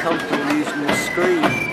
comfortable using the screen.